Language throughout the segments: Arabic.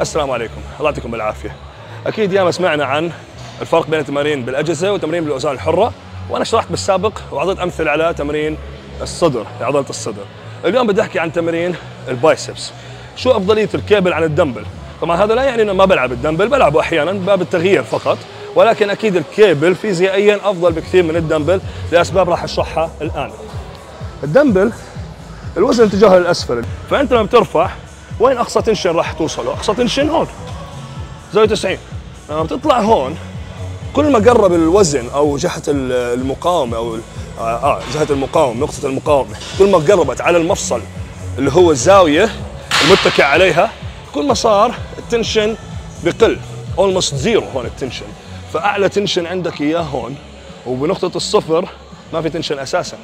السلام عليكم. الله يعطيكم العافية. أكيد ياما سمعنا عن الفرق بين التمارين بالأجهزة وتمرين بالأوزان الحرة وأنا شرحت بالسابق واعطيت أمثلة على تمرين الصدر عضلة الصدر. اليوم بدي أحكي عن تمرين البايسبس. شو أفضلية الكيبل عن الدمبل؟ طبعا هذا لا يعني إنه ما بلعب الدمبل بلعبه أحيانا باب التغيير فقط ولكن أكيد الكيبل فيزيائيا أفضل بكثير من الدمبل لأسباب راح أشرحها الآن. الدمبل الوزن اتجاهه للاسفل فأنت لما بترفع وين أقصى tension راح توصله أقصى tension هون. زاوية 90 لما بتطلع هون كل ما قرب الوزن أو جهة المقاومة أو آه, آه جهة المقاومة نقطة المقاومة كل ما قربت على المفصل اللي هو الزاوية المتكئ عليها كل ما صار ال tension بقل almost zero هون ال tension. فأعلى tension عندك إياه هون وبنقطة الصفر ما في tension أساسا.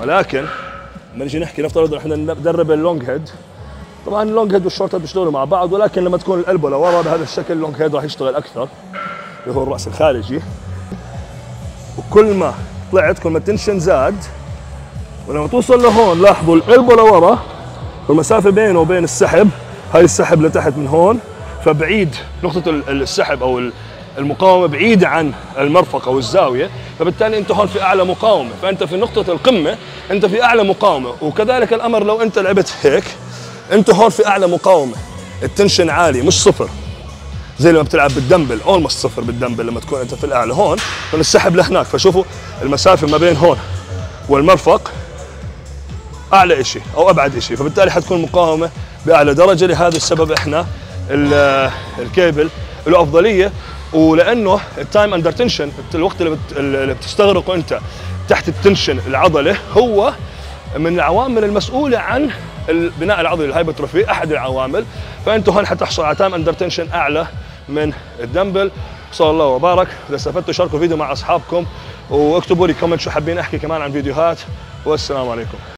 ولكن لما نجي نحكي نفترض إحنا ندرب ال long head طبعا ال long head وال short head بيشتغلوا مع بعض ولكن لما تكون القلبه لورا بهذا الشكل ال long head راح يشتغل أكثر اللي هو الرأس الخارجي. وكل ما طلعت كل ما ال tension زاد ولما توصل لهون لاحظوا القلبه لورا والمسافة بينه وبين السحب هاي السحب لتحت من هون. فبعيد نقطة السحب أو المقاومة بعيده عن المرفق أو الزاوية. فبالتالي أنت هون في أعلى مقاومة. فأنت في نقطة القمة أنت في أعلى مقاومة. وكذلك الأمر لو أنت لعبت هيك انت هون في أعلى مقاومة. ال tension عالي مش صفر. زي لما بتلعب بال dumbbell almost صفر بالدمبل لما تكون انت في الأعلى. هون من السحب لهناك. فشوفوا المسافة ما بين هون والمرفق. أعلى شيء أو أبعد شيء فبالتالي حتكون مقاومة بأعلى درجة. لهذا السبب إحنا الكيبل له افضليه ولأنه ال time under tension الوقت. اللي بتستغرقه أنت تحت ال tension العضله هو من العوامل المسؤولة عن البناء العضلي ال hypertrophy أحد العوامل. فانت هون حتحصل على time under tension أعلى من الدمبل. صلى الله وبارك. إذا استفدتوا شاركوا الفيديو مع أصحابكم واكتبوا لي comment شو حابين أحكي كمان عن فيديوهات. والسلام عليكم.